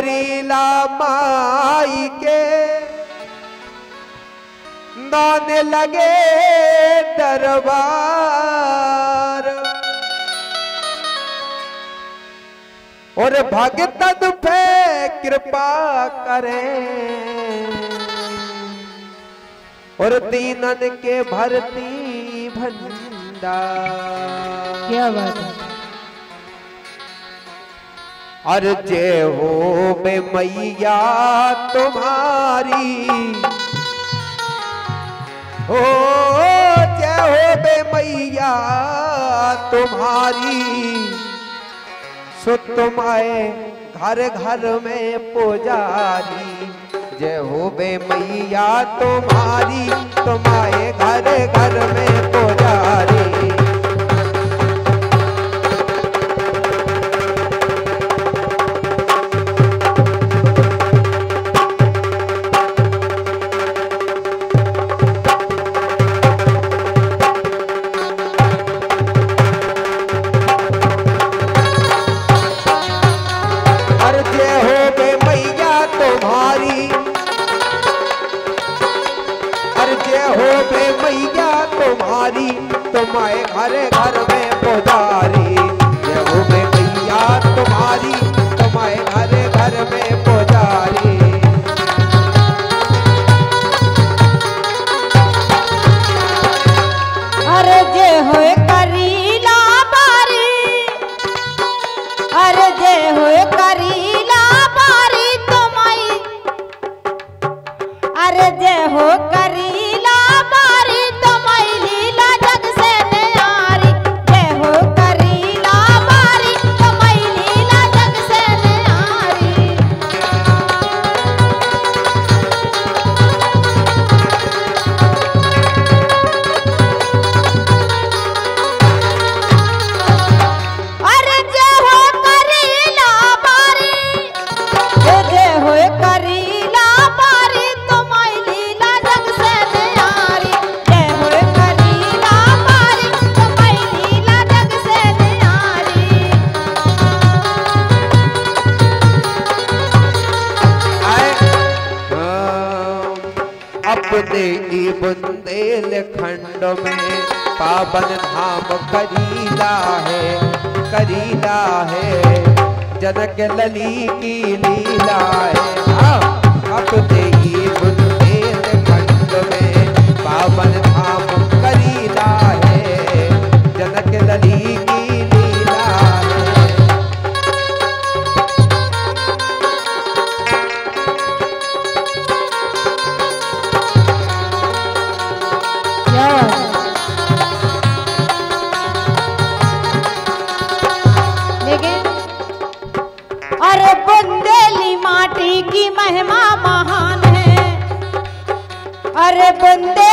करीला माई के दाने लगे दरबार। और भगत पे कृपा करे। और दीनन के भरती भंडार। क्या बात है। अर्जे हो बे मैया तुम्हारी। हो जय हो बे मैया तुम्हारी। सो तुम आए घर घर में पुजारी। जय हो बे मैया तुम्हारी तुम आए घर घर में पुजारी। होकर अपने बुंदेलखंड में पावन धाम करीला है करीला है। जनक लली की लीला है, हाँ, अपने अरे बंदे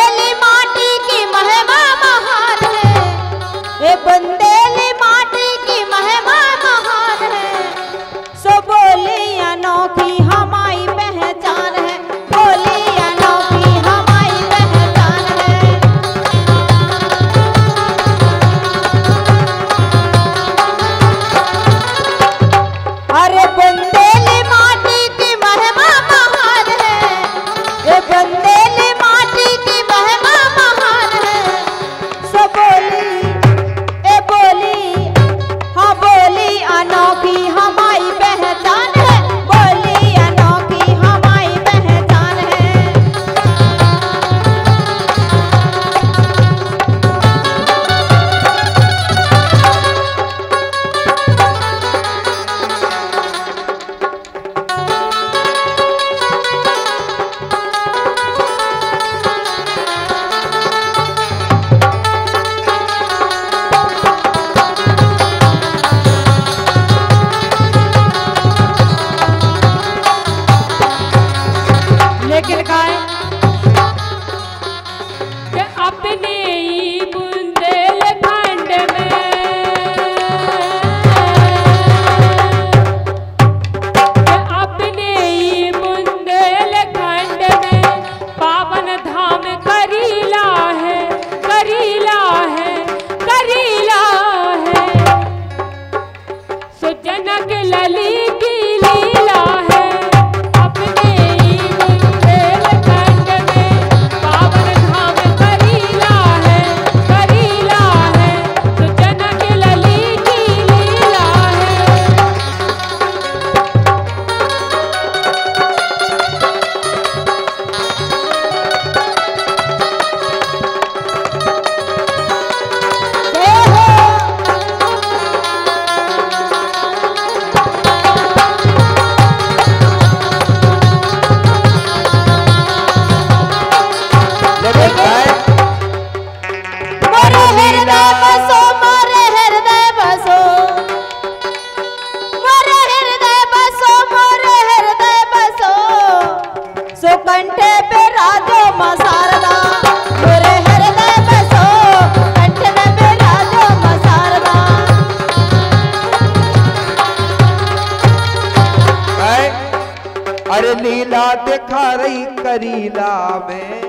दिखा रही करीला में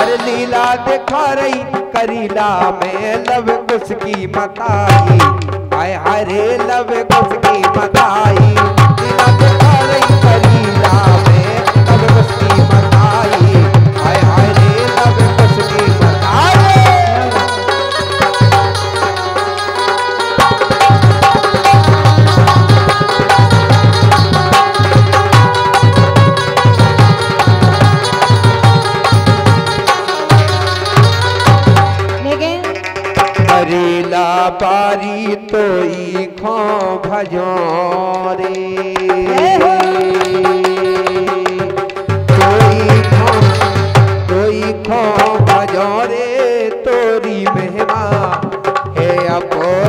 अरे लीला देखा रही करीला में लव कुछ की मताई आए हरे लव करीला तो तोई खो भजो रे तोई खो तोई खो भजो रे तोरी महिमा है अपोरमो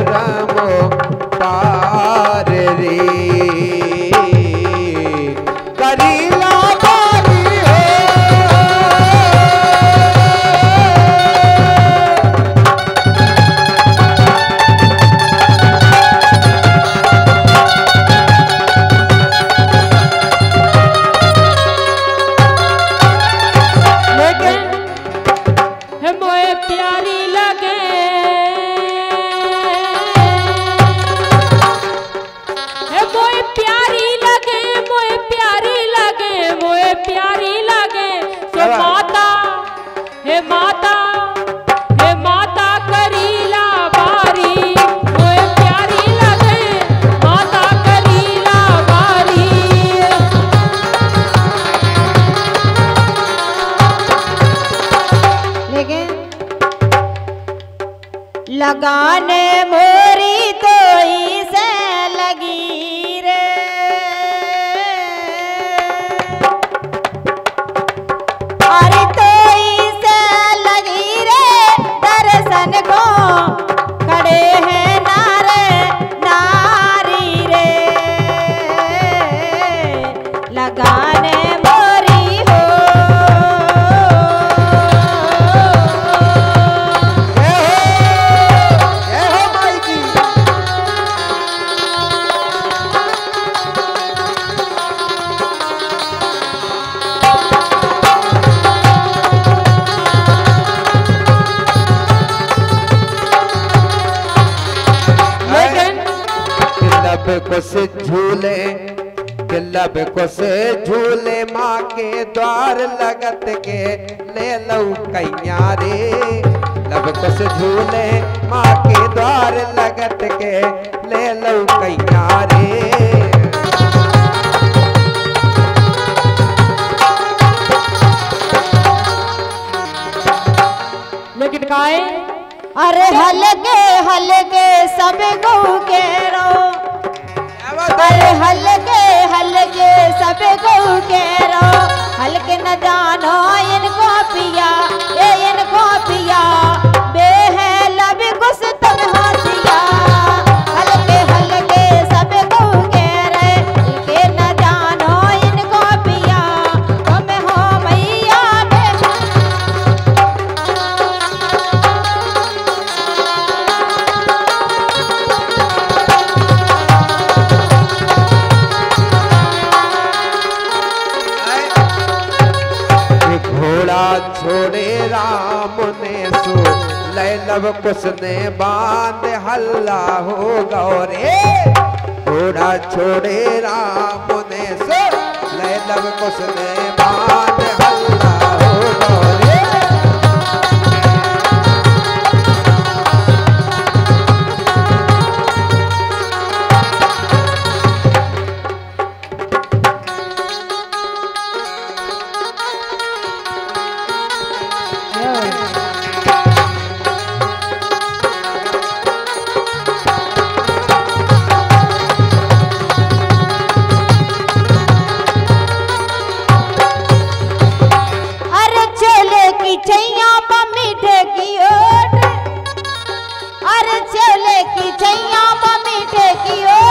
लगाने लब को से झूले माँ के द्वार लगत के ले लो कैया रे। लब को से झूले माँ के द्वार लगत के ले लो कैया रे। लेकिन काहे अरे हलके हलके सब गौ के रो अरे हल्के हल्के सब के रो हलके न जानो इनको पिया ए इनको पिया। गुस तन हासिया छोड़े राम ने सो लैलव कुछ ने बाँध हल्ला हो गौरे? घोड़ा छोड़े राम ने सो लैलव कुछ ने छैया पमीठे की ओट अरे चले की छैया पमीठे की ओट